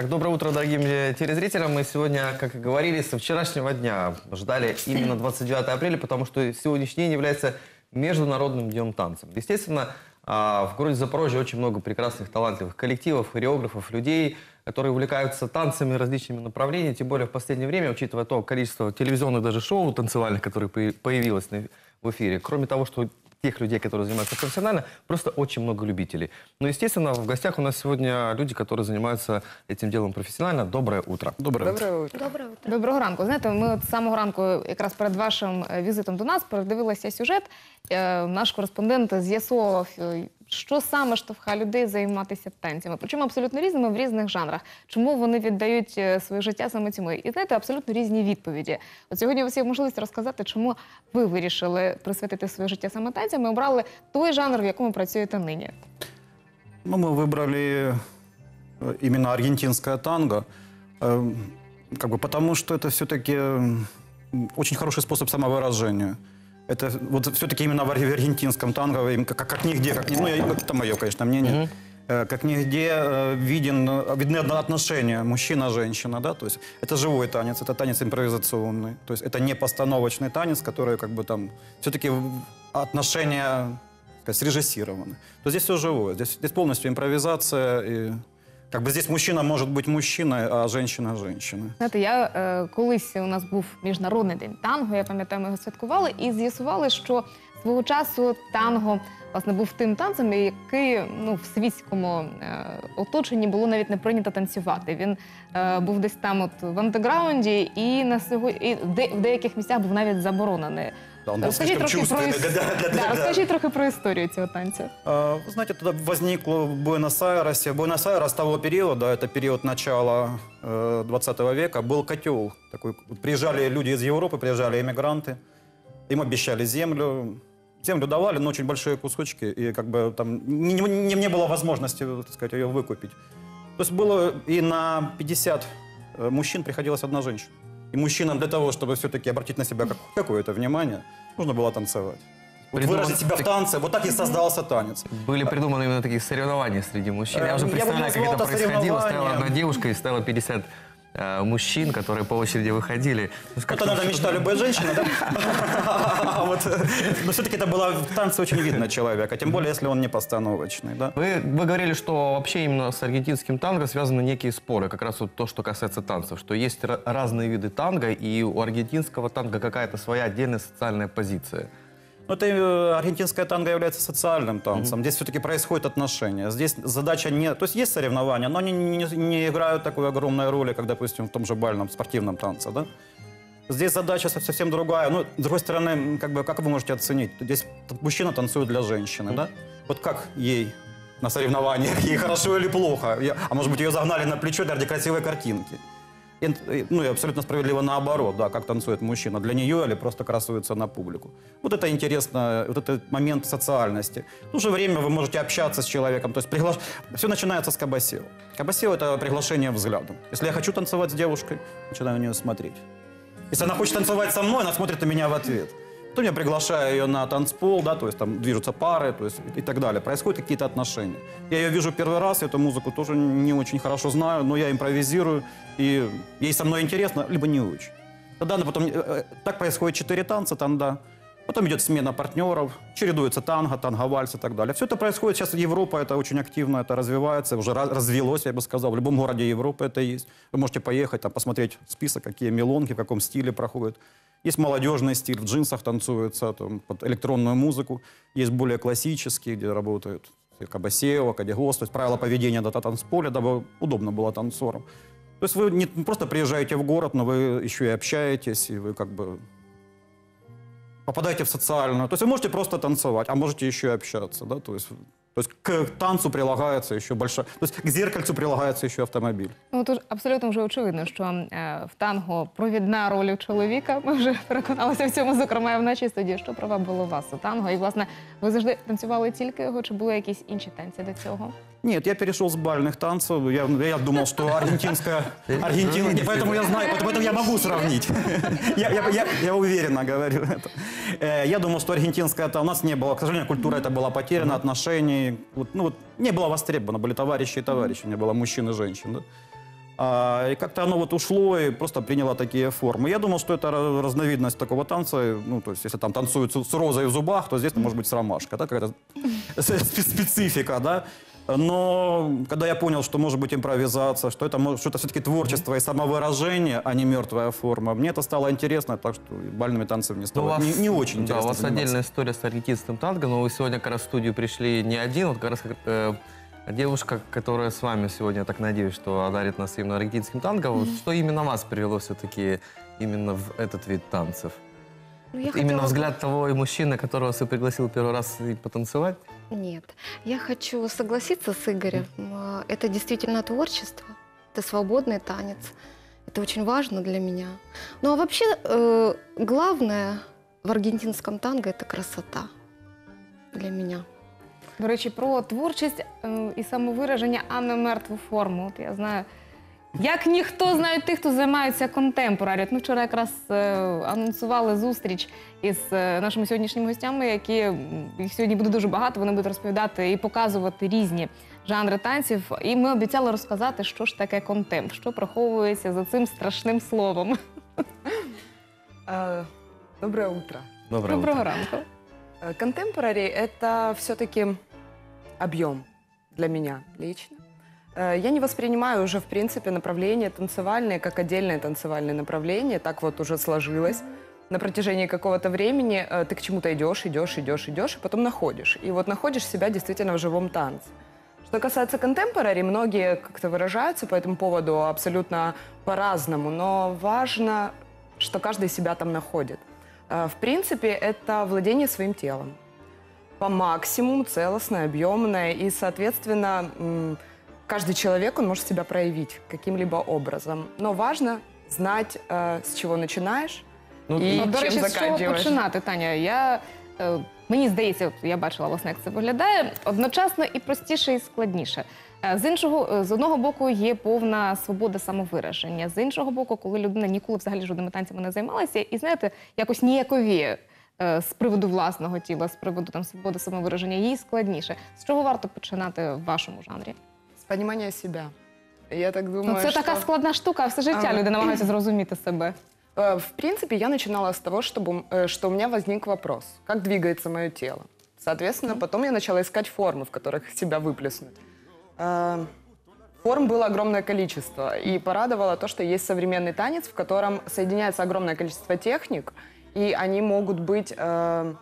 Так, доброе утро, дорогим телезрителям. Мы сегодня, как и говорили, со вчерашнего дня ждали именно 29 апреля, потому что сегодняшний день является Международным днем танца. Естественно, а, в городе Запорожье очень много прекрасных, талантливых коллективов, хореографов, людей, которые увлекаются танцами различными направлениями, тем более в последнее время, учитывая то количество телевизионных даже шоу танцевальных, которые появ- появилось в эфире. Кроме того, что тех людей, которые занимаются профессионально, просто очень много любителей. Но, естественно, в гостях у нас сегодня люди, которые занимаются этим делом профессионально. Доброе утро. Доброе. Доброе утро. Доброе утро. Доброго ранку. Знаєте, ми от з самого ранку, якраз перед вашим е, візитом до нас, передивилися сюжет. Е, Наш кореспондент з'ясовував, е, що саме штовхає людей займатися танцями. Причому абсолютно різними в різних жанрах. Чому вони віддають е, своє життя саме цьому? І знаєте, абсолютно різні відповіді. От сьогодні у вас є можливість розказати, чому ви вирішили присвятити своє життя саме танцям і обрали той жанр, в якому працюєте нині. Ну, мы выбрали э, именно аргентинское танго, э, как бы потому что это все-таки очень хороший способ самовыражения. Это вот все-таки именно в ар- в аргентинском танго, как, как нигде, как, ну, я- это мое, конечно, мнение, э, как нигде э, виден, э, видны отношения мужчина-женщина, да, то есть это живой танец, это танец импровизационный, то есть это не постановочный танец, который как бы там все-таки отношения сказать, срежиссированы. То здесь все живое, здесь, здесь полностью импровизация и как бы здесь мужчина может быть мужчиною, а женщина женщина. Знаєте, я е, колись у нас був міжнародний день танго, я пам'ятаю, ми його святкували, і з'ясували, що свого часу танго власне був тим танцем, який ну в світському е, оточенні було навіть не прийнято танцювати. Він е, був десь там, от в андеграунді, і на сьогодні і в, де, в деяких місцях був навіть заборонений. Да, он был Розкажіть слишком трохи, про, чувственный, іс- да, да, да, да, да. розкажіть трохи про історію цього танцю. А, Вы знаете, тогда возникло в Буэнос-Айресе. Буэнос-Айрес того периода, это период начала э, 20 века, был котел. Такой, вот приезжали люди из Европы, приезжали иммигранты, им обещали землю. Землю давали, но очень большие кусочки, и как бы там не, не- не было возможности, так сказать, ее выкупить. То есть было и на 50 э, мужчин приходилась одна женщина. И мужчинам для того, чтобы все-таки обратить на себя как- какое-то внимание, нужно было танцевать. Вот Придуман выразить себя в танце, вот так и создался танец. Были придуманы именно такие соревнования среди мужчин. Я Э, уже я бы представляю, как это происходило. Стояла одна девушка и стояло 50 э, мужчин, которые по очереди выходили. Ну, как-то тогда что-то- мечта любой женщины, да? Но все-таки это было в танце очень видно человека, тем более, если он не постановочный, да? Вы, говорили, что вообще именно с аргентинским танго связаны некие споры, как раз вот то, что касается танцев, что есть ра- разные виды танго, и у аргентинского танго какая-то своя отдельная социальная позиция. Ну, это э, аргентинское танго является социальным танцем. Здесь все-таки происходит отношения. Здесь задача не... То есть есть соревнования, но они не, не играют такой огромной роли, как, допустим, в том же бальном спортивном танце, да? Здесь задача со- совсем другая. Ну, с другой стороны, как, бы, как вы можете оценить? Здесь мужчина танцует для женщины, да? Вот как ей на соревнованиях, ей хорошо или плохо? Я- а может быть, ее загнали на плечо для красивой картинки? И, ну и абсолютно справедливо наоборот, да, как танцует мужчина, для нее или просто красуется на публику. Вот это интересно, вот этот момент социальности. В то же время вы можете общаться с человеком, то есть пригла... все начинается с кабасео. Кабасео – это приглашение взглядом. Если я хочу танцевать с девушкой, начинаю на нее смотреть. Если она хочет танцевать со мной, она смотрит на меня в ответ. Потом я приглашаю ее на танцпол, да, то есть там движутся пары, то есть и, так далее. Происходят какие-то отношения. Я ее вижу первый раз, эту музыку тоже не очень хорошо знаю, но я импровизирую, и ей со мной интересно, либо не очень. Тогда она потом, э, э, так происходит четыре танца, танда. Потом идет смена партнеров, чередуется танго, танго-вальс и так далее. Все это происходит сейчас Европа, это очень активно, это развивается, уже раз- развелось, я бы сказал. В любом городе Европы это есть. Вы можете поехать, там, посмотреть список, какие мелонки, в каком стиле проходят. Есть молодежный стиль, в джинсах танцуется, там, под электронную музыку. Есть более классические, где работают кабасео, кадегос, то есть правила поведения до танцполя, дабы удобно было танцорам. То есть вы не просто приезжаете в город, но вы еще и общаетесь, и вы как бы попадаете в социальную. То есть вы можете просто танцевать, а можете еще и общаться, да, то есть, то есть к танцу прилагается еще большая, то есть к зеркальцу прилагается еще автомобиль. Ну тут абсолютно вже очевидно, що е, в танго провідна роль чоловіка. Ми вже переконалися в цьому, зокрема і в нашій студії. Що привабило вас у танго? І власне ви завжди танцювали тільки його, чи були якісь інші танці до цього? Нет, я перешел с бальных танцев. Я, я думал, что аргентинская... Аргентина... Не, поэтому я знаю, поэтому я могу сравнить. Я, я, я, я уверенно говорю это. Э, Я думал, что аргентинская... это У нас не было, к сожалению, культура это была потеряна, отношений. Вот, ну, вот, не было востребовано. Были товарищи и товарищи, не было мужчин и женщин. да. А, и как-то оно вот ушло и просто приняло такие формы. Я думал, что это ра- разновидность такого танца. Ну, то есть, если там танцуют с розой в зубах, то здесь может быть с ромашкой. Да, какая-то спе- специфика, да. Но когда я понял, что может быть импровизация, что это, может- что это все-таки творчество и самовыражение, а не мертвая форма, мне это стало интересно, так что бальными танцами мне Ну, стало не, не очень да, интересно у вас заниматься. отдельная история с аргентинским танго, но вы сегодня как раз в студию пришли не один, вот как раз э, девушка, которая с вами сегодня, я так надеюсь, что одарит нас именно аргентинским танго. Вот Что именно вас привело все-таки именно в этот вид танцев? Ну, я Вот Именно хотела бы- взгляд того и мужчины, которого ты пригласил первый раз и потанцевать? Нет. Я хочу согласиться с Игорем. М, Это действительно творчество. Это свободный танец. Это очень важно для меня. Ну а вообще э, главное в аргентинском танго это красота для меня. До речі, про творчість е, і самовираження, а не мертву форму. От я знаю, як ніхто знають тих, хто займається контемпорарі. От Ми вчора якраз е, анонсували зустріч із е, нашими сьогоднішніми гостями, які м, їх сьогодні буде дуже багато. Вони будуть розповідати і показувати різні жанри танців. І ми обіцяли розказати, що ж таке контемп, що приховується за цим страшним словом. Э, Доброе утро. Доброе Доброго утро. ранку. Э, Contemporary — это все-таки объем для меня лично. Э, Я не воспринимаю уже, в принципе, направления танцевальные как отдельное танцевальное направление. Так вот уже сложилось. На протяжении какого-то времени э, ты к чему-то идешь, идешь, идешь, идешь, и потом находишь. И вот находишь себя действительно в живом танце. Что касается contemporary, многие как-то выражаются по этому поводу абсолютно по-разному, но важно, что каждый себя там находит. Э, В принципе, это владение своим телом. По максимуму целостное, объемное. И, соответственно, каждый человек, он может себя проявить каким-либо образом. Но важно знать, э, с чего начинаешь Ну, и Ну, до чем речі, з чого заканчиваешь. починати, Таня? Я, е, мені здається, от я бачила власне, як це виглядає, одночасно і простіше, і складніше. Е, З іншого, е, з одного боку, є повна свобода самовираження. З іншого боку, коли людина ніколи взагалі жодними танцями не займалася, і знаєте, якось ніяковіє е, з приводу власного тіла, з приводу там свободи самовираження, їй складніше. З чого варто починати в вашому жанрі? С понимания себя. Я так думаю, Ну, це така складна штука, а все життя А. люди намагаються зрозуміти себе. Э, В принципе, я начинала с того, чтобы, э, что у меня возник вопрос, как двигается мое тело. Соответственно, потом я начала искать формы, в которых себя выплеснуть. Э, Форм было огромное количество, и порадовало то, что есть современный танец, в котором соединяется огромное количество техник, и они могут быть э,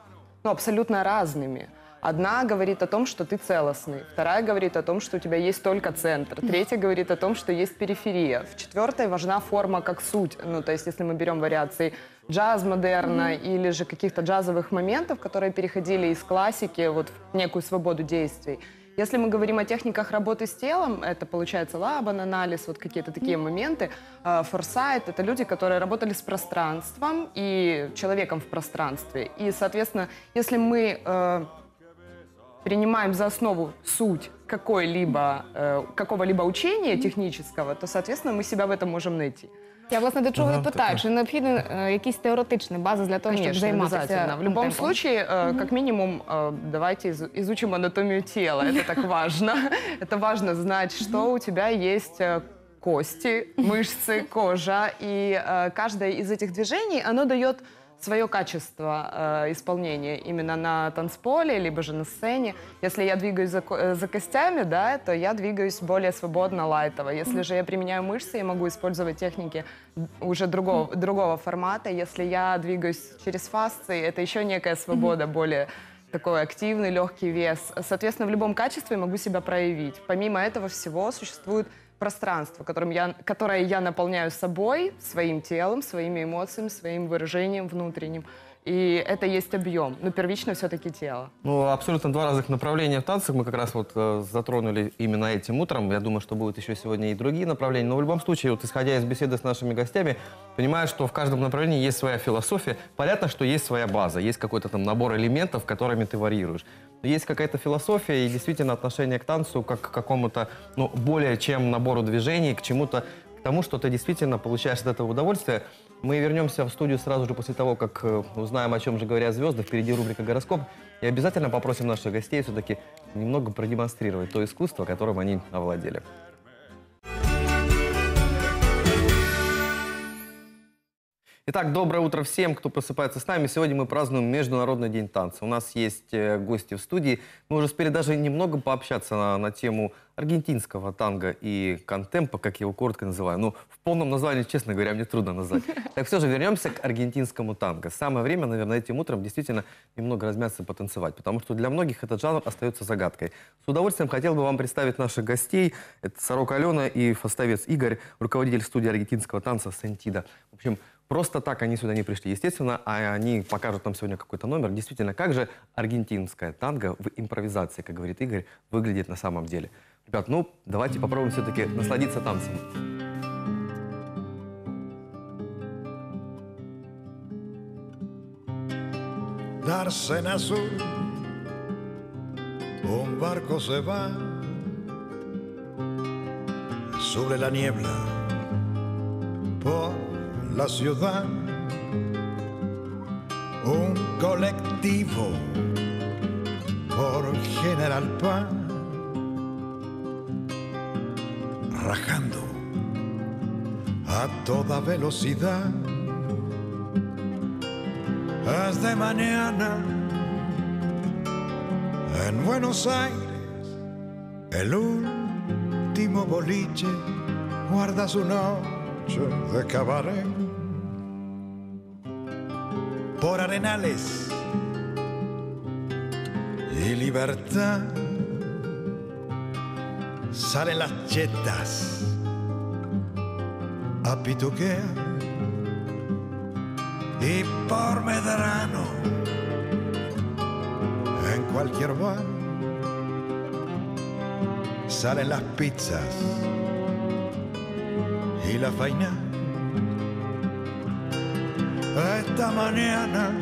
ну, абсолютно разными. Одна говорит о том, что ты целостный, вторая говорит о том, что у тебя есть только центр, третья говорит о том, что есть периферия, в четвертой важна форма как суть. Ну, то есть, если мы берем вариации джаз, модерна или же каких-то джазовых моментов, которые переходили из классики вот в некую свободу действий. Если мы говорим о техниках работы с телом, это получается лабан, анализ, вот какие-то такие моменты. А, Форсайт — это люди, которые работали с пространством и человеком в пространстве. И, соответственно, если мы э, принимаем за основу суть какой-либо, э, какого-либо учения технического, то, соответственно, мы себя в этом можем найти. Я власне до чого Ага, і питаю, так. чи необхідна е, якісь теоретичні бази для того, щоб Конечно, займатися обязательно. В любом контемпом? случае, э, как минимум, э, давайте из- изучим анатомию тела. Это так важно. Это важно знать, что у тебя есть э, кости, мышцы, кожа. И э, каждое из этих движений, оно дает свое качество э, исполнения именно на танцполе, либо же на сцене. Если я двигаюсь за, э, за костями, да, то я двигаюсь более свободно, лайтово. Если же я применяю мышцы, я могу использовать техники уже другого, другого формата. Если я двигаюсь через фасции, это еще некая свобода, более такой активный, легкий вес. Соответственно, в любом качестве я могу себя проявить. Помимо этого всего существует пространство, которым я, которое я наполняю собой, своим телом, своими эмоциями, своим выражением внутренним. И это есть объем. Но первично все-таки тело. Ну, абсолютно два разных направления в танцах. Мы как раз вот э, затронули именно этим утром. Я думаю, что будут еще сегодня и другие направления. Но в любом случае, вот исходя из беседы с нашими гостями, понимаю, что в каждом направлении есть своя философия. Понятно, что есть своя база, есть какой-то там набор элементов, которыми ты варьируешь. Есть какая-то философия и действительно отношение к танцу как к какому-то, ну, более чем набору движений, к чему-то, к тому, что ты действительно получаешь от этого удовольствие. Мы вернемся в студию сразу же после того, как э, узнаем, о чем же говорят звезды. Впереди рубрика «Гороскоп». И обязательно попросим наших гостей все-таки немного продемонстрировать то искусство, которым они овладели. Итак, доброе утро всем, кто просыпается с нами. Сегодня мы празднуем Международный день танца. У нас есть э, гости в студии. Мы уже успели даже немного пообщаться на, на тему аргентинского танго и контемпа, как я его коротко называю. Ну, в полном названии, честно говоря, мне трудно назвать. Так все же вернемся к аргентинскому танго. Самое время, наверное, этим утром действительно немного размяться и потанцевать, потому что для многих этот жанр остается загадкой. С удовольствием хотел бы вам представить наших гостей. Это Сорок Алена и фастовец Игорь, руководитель студии аргентинского танца «Сентида». В общем, Просто так они сюда не пришли. Естественно, а они покажут нам сегодня какой-то номер. Действительно, как же аргентинская танго в импровизации, как говорит Игорь, выглядит на самом деле. Ребят, ну, давайте попробуем все-таки насладиться танцем. darse en azul, un barco se va sobre la niebla por la ciudad, un colectivo por General Paz, rajando a toda velocidad es de mañana en Buenos Aires. El último boliche guarda su noche de cabaret. Por arenales y libertad salen las chetas a pituquear y por Medrano en cualquier bar salen las pizzas y la faina. Esta mañana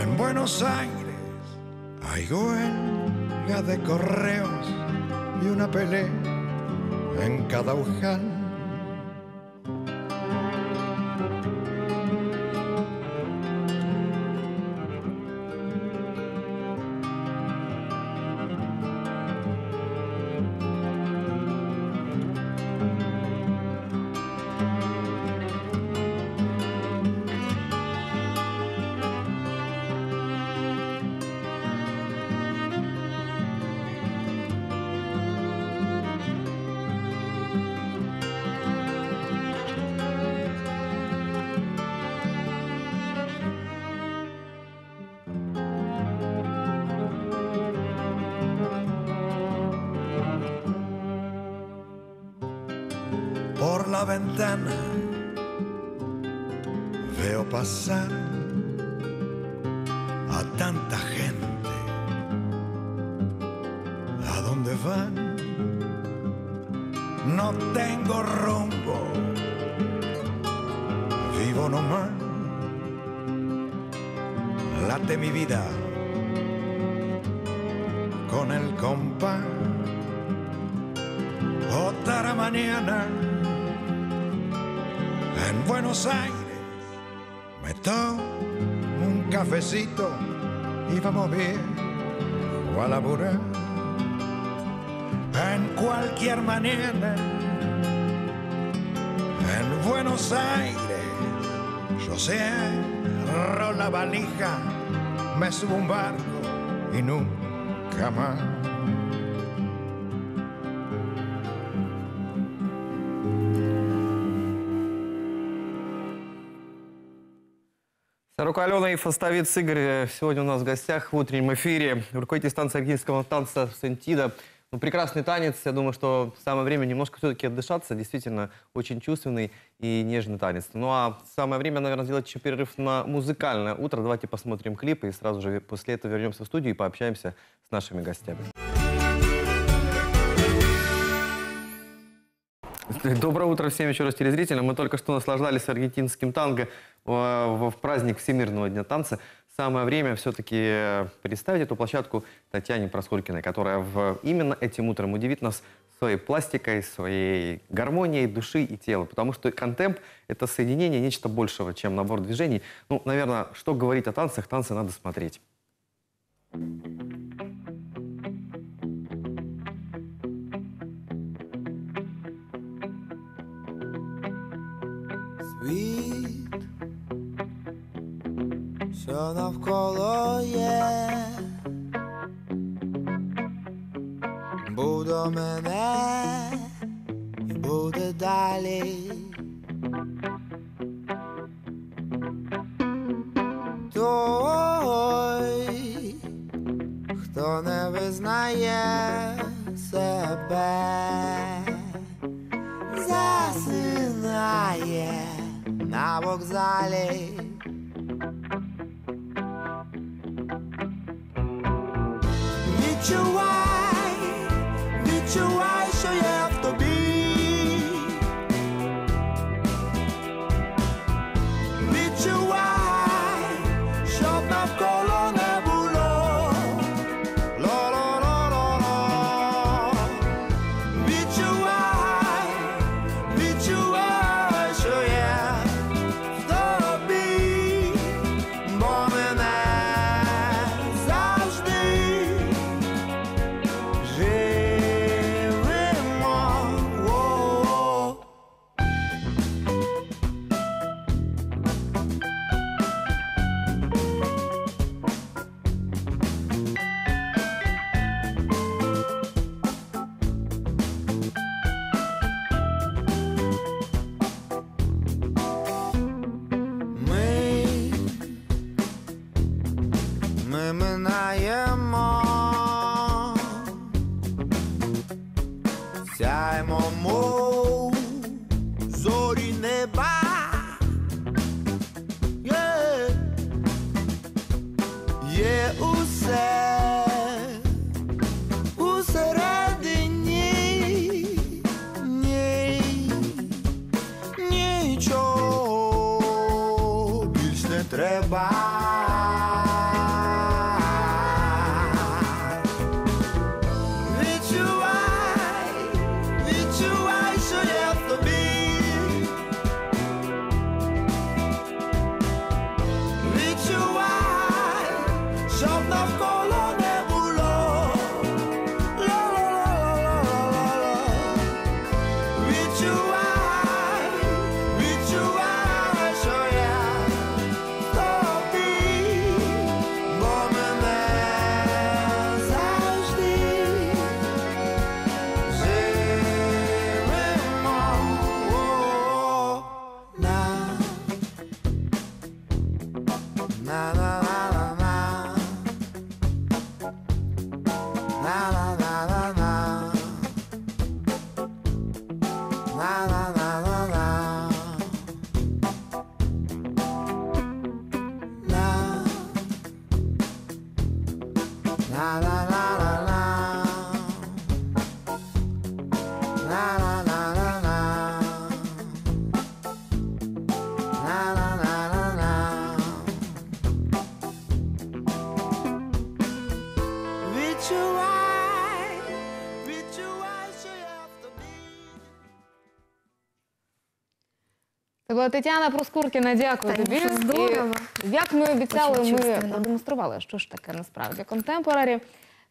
en Buenos Aires hay huelga de correos y una pelea en cada ojal. Ventana veo pasar a tanta gente. ¿A dónde van? No tengo rumbo, vivo nomás. Late mi vida con el compás. Otra mañana en Buenos Aires. Me tomo un cafecito y vamos bien. O a laburar en cualquier manera en Buenos Aires yo cierro la valija me subo un barco y nunca más Алена и фастовец Игорь э, сегодня у нас в гостях в утреннем эфире. Руководитель станции аргентинского танца «Сентида». Ну, прекрасный танец. Я думаю, что самое время немножко все-таки отдышаться. Действительно, очень чувственный и нежный танец. Ну, а самое время, наверное, сделать перерыв на музыкальное утро. Давайте посмотрим клипы и сразу же после этого вернемся в студию и пообщаемся с нашими гостями. Доброе утро всем еще раз телезрителям. Мы только что наслаждались аргентинским танго э, в, праздник Всемирного дня танца. Самое время все-таки представить эту площадку Татьяне Проскуркиной, которая в, именно этим утром удивит нас своей пластикой, своей гармонией души и тела. Потому что контемп — это соединение нечто большего, чем набор движений. Ну, наверное, что говорить о танцах, танцы надо смотреть. Що навколо є. Буде мене і буде далі. Той, хто не визнає себе, засинає на вокзалі. situation goodbye. La la la Це була Тетяна Проскуркіна. Дякую тобі. здорово. І, як ми обіцяли, Очень ми продемонстрували, що ж таке насправді контемпорарі.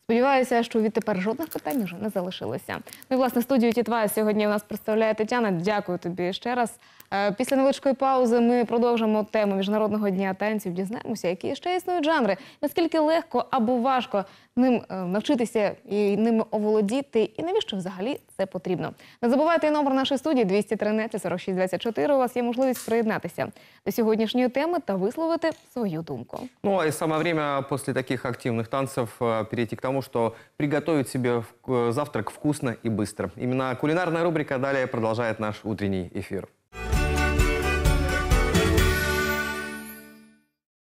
Сподіваюся, що відтепер жодних питань вже не залишилося. Ну і власне студію Тітва сьогодні у нас представляє Тетяна. Дякую тобі ще раз. Е, Після невеличкої паузи ми продовжимо тему міжнародного дня танців. Дізнаємося, які ще існують жанри, наскільки легко або важко ним е, навчитися і ними оволодіти, і навіщо взагалі це потрібно. Не забувайте і номер нашої студії 213 46 24. У вас є можливість приєднатися до сьогоднішньої теми та висловити свою думку. Ну, а и самое время после таких активных танцев э, перейти к тому, что приготовить себе вк- завтрак вкусно и быстро. Именно кулинарная рубрика далее продолжает наш утренний эфир.